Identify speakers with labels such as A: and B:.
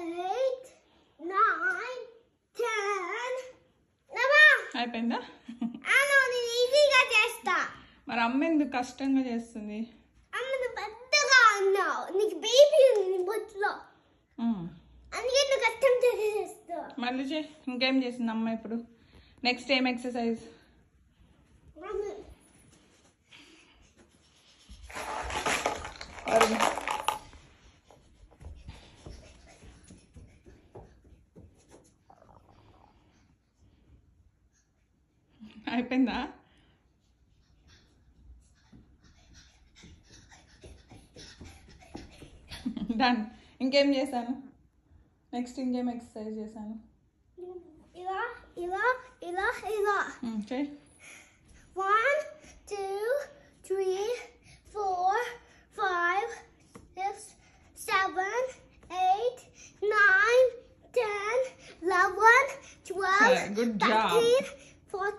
A: eight, nine, ten. నవ్వా?
B: అయిపోయిందా?
A: నేను ఈజీగా చేస్తా.
B: మరి అమ్మ ఎందుకు కష్టంగా చేస్తుంది?
A: అమ్మ నువ్వు పెద్దగా అన్నావు. నీకు బేబీ ఉంది నీ
B: ఉమ్.
A: అందుకే నువ్వు కష్టం చేసేస్తా
B: మళ్ళీ చే ఇంకేం చేసింది అమ్మ ఇప్పుడు? నెక్స్ట్ ఏం exercise I've been that. Done. In game, yes, son.
A: Next in game exercise,
B: yes, son. Okay.
A: One, two, three, four, five, six, seven, eight, nine, ten, eleven, twelve, yeah,
B: good job.
A: thirteen, fourteen.